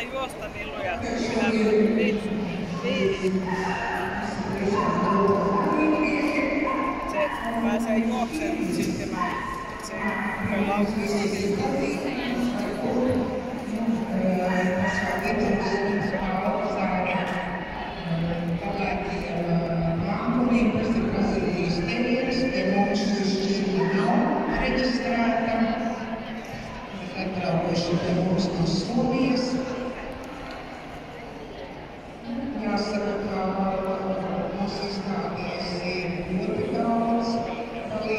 jaksa juosta niin lujasti. Pitää niin, niin. Se pääsee juokseen, mutta sitten mä se ei Registrar, então, hoje temos nosso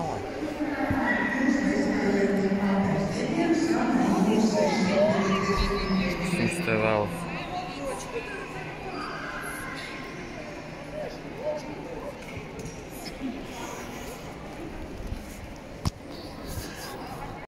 Illinois.